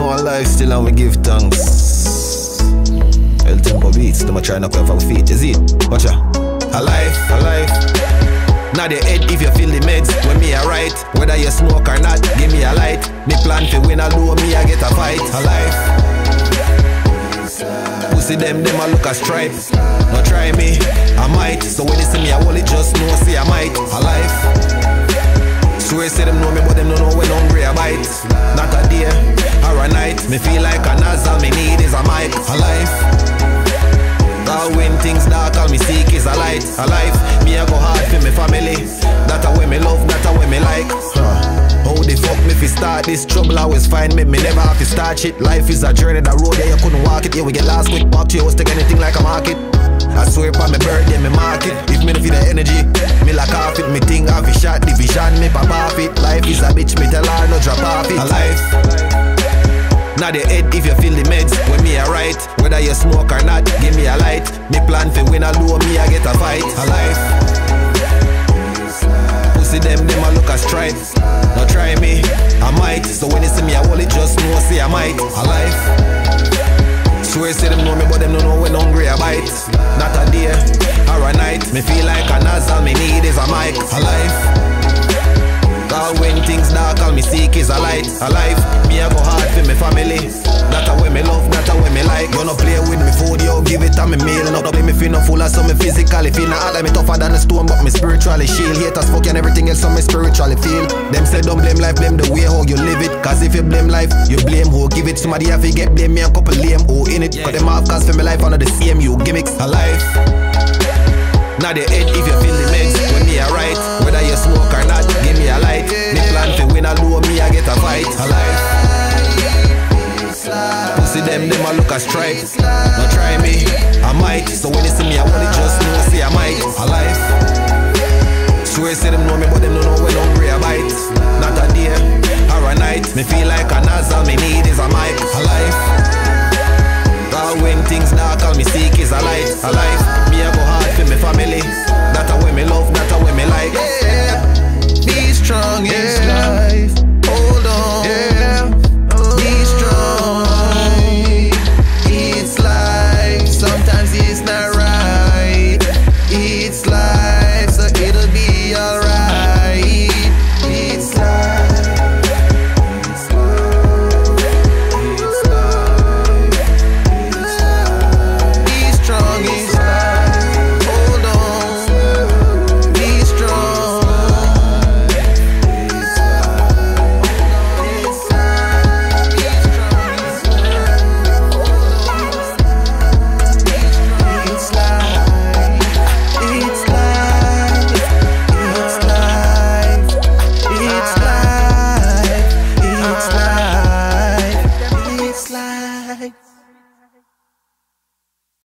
Alive still and we give thanks. El Tempo beats, them a try knock off our feet, is it? Watch out. Alive, alive. Now the head if you feel the meds when me a right Whether you smoke or not, give me a light. Me plan to win a low, me I get a fight. Alive Pussy them, them a look a stripe. No try me, I might. So when you see me, I it just know, see I might. Alive Swear say them know me, but them don't know when hungry I bite. Not a day a Me feel like a nozzle, me need is a mic Alive Cause when things dark, all me seek is a light, a life. Me I go hard for me family. That a way me love, that a way me like. How the fuck me fi start this trouble always find me, me never have to start shit. Life is a journey, that road there you couldn't walk it. Yeah, we get lost quick, walk to you, take anything like a market. I swear upon my birthday, me market. If me no feel the energy, me like off it. Me think have a shot, division, me pop off it. Life is a bitch, me tell her no drop off it. A life. Now the head if you feel the meds. When me a right Whether you smoke or not, give me a light. Me plan for win a low, me I get a fight. Alive Pussy them, them a look a stripe. No try me, I might. So when you see me, I will it just know, say I might. Alive Swear say them know me, but them don't know when hungry I bite. Not a day or a night. Me feel like a nozzle, me need is a mic. Alive Cause me seek is a light, a life. Me I go hard for me family. That a way me love, that a way me like. Gonna play with me food, yo, give it to me meal. Not play me feel no full so me physically feel not like me tougher than a stone, but me spiritually shield. Haters fuck everything else, so me spiritually feel. Them say don't blame life, blame the way how you live it. Cause if you blame life, you blame who give it. Somebody have to get blame me a couple lame who in it. Cut them off cause for me life under the same you gimmicks. A life. Now the head if you feel the them, them I look a Don't try me, I might. So when you see me, I want it just know, see I might. I life. Swear say them know me, but them don't know when hungry a bite. Not a day or a night. Me feel like a NASA, me need is a mic. A life. All when things dark, all me seek is a light. A life. Me I go hard for me family. That a way me love, that a way me like. Yeah, be strong, yeah.